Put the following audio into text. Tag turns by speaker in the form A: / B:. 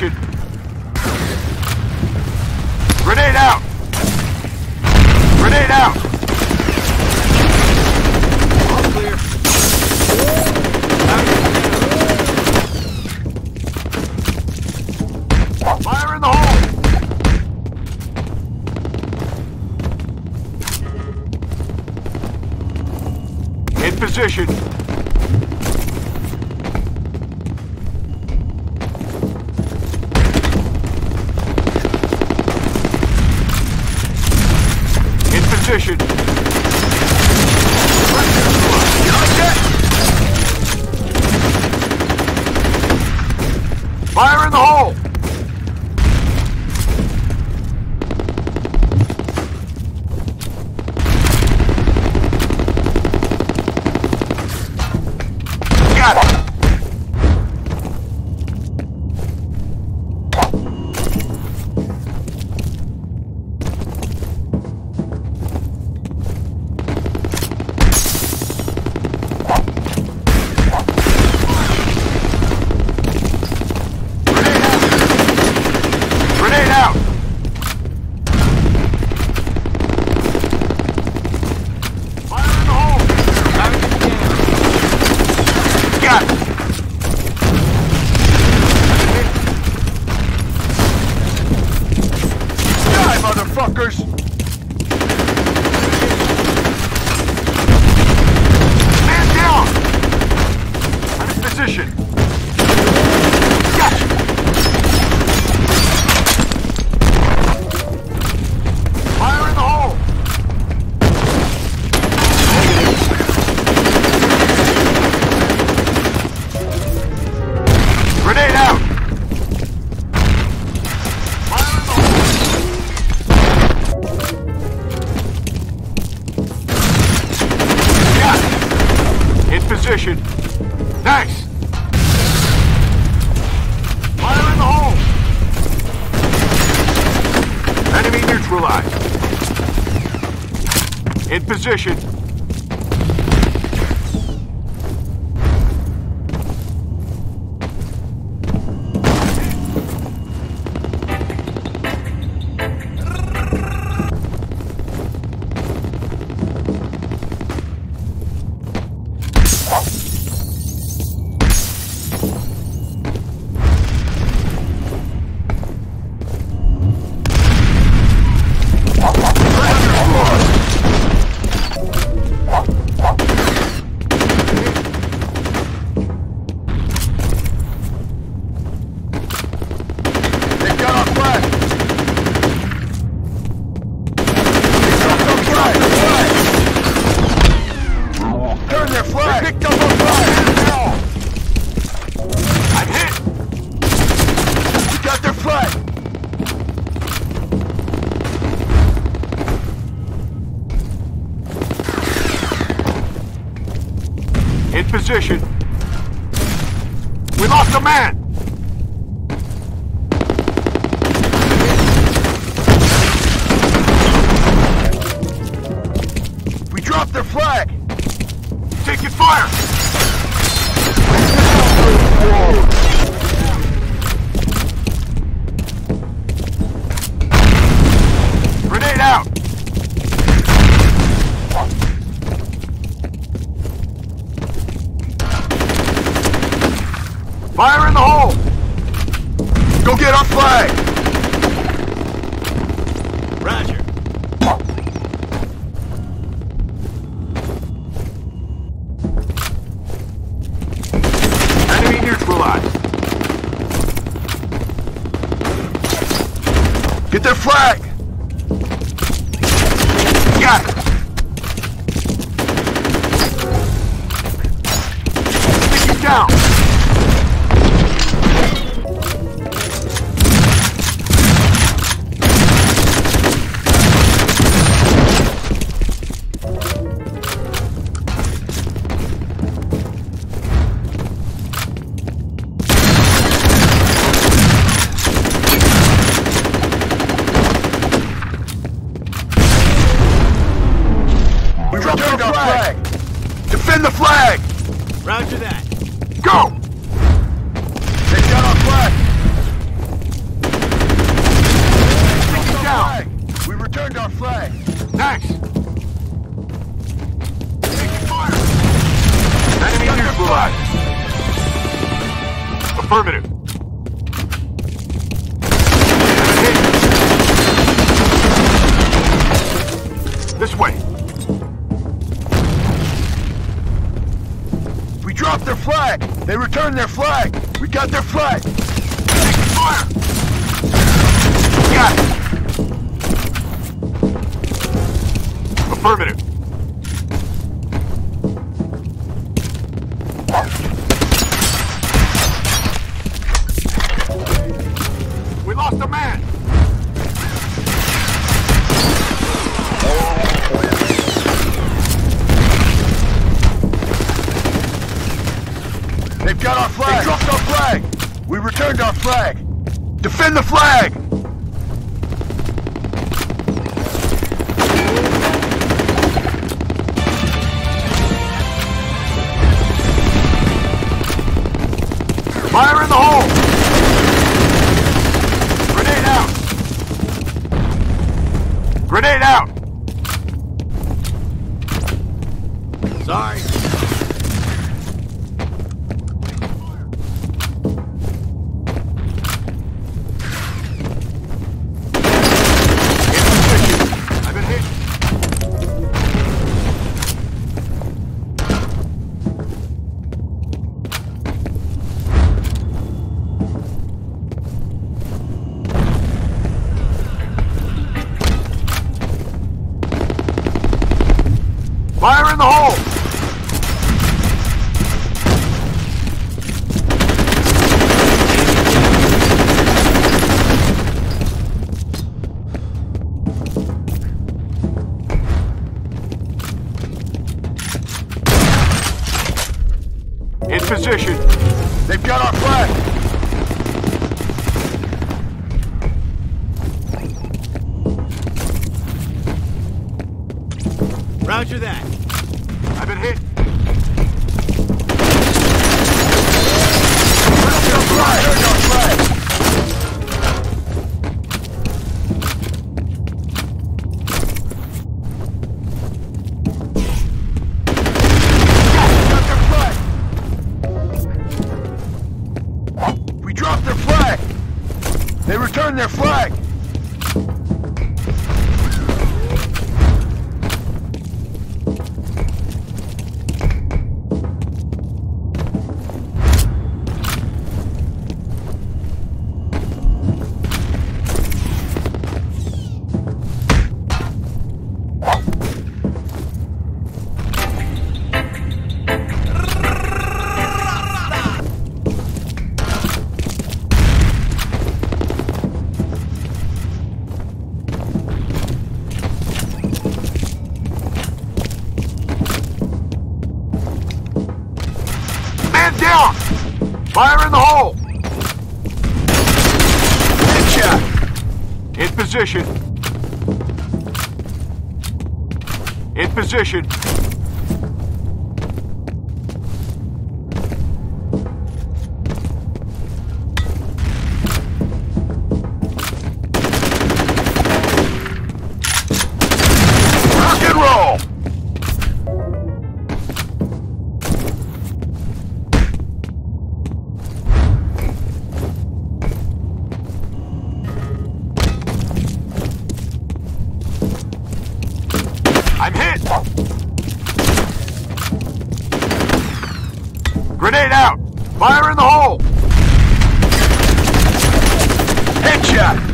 A: position. Grenade out! Grenade out! Position. position. Fire in the hole! Got it! Motherfuckers! Position. Thanks! Fire in the hole! Enemy neutralized. In position. Position. We lost a man. We dropped their flag! Taking fire! Fire in the hole! Go get our flag!
B: Roger.
A: Enemy neutralized. Get their flag! We our flag! Defend the flag!
B: Roger that.
A: Go! Take down our flag! Take it down! We returned our flag! Thanks! Taking fire! Enemy neutralized! Affirmative! Dropped their flag! They returned their flag! We got their flag! Fire! Got it! Affirmative. Returned our flag. Defend the flag!
B: Roger that.
A: I've been hit. We dropped their flag. They returned their flag. Fire in the hole! Headshot! In position. In position. Grenade out! Fire in the hole! Headshot!